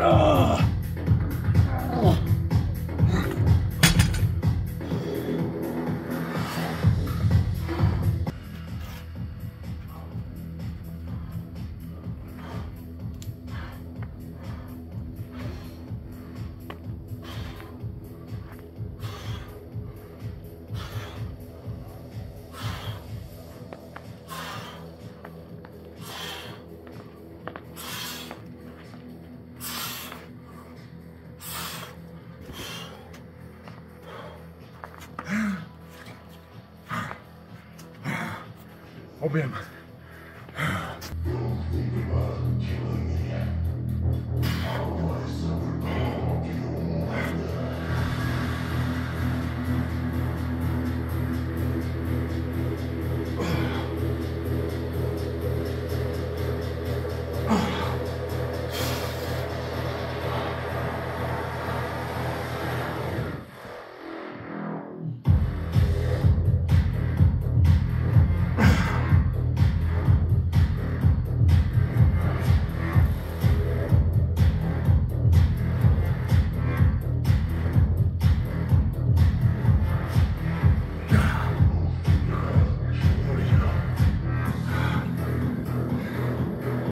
Oh. Objem.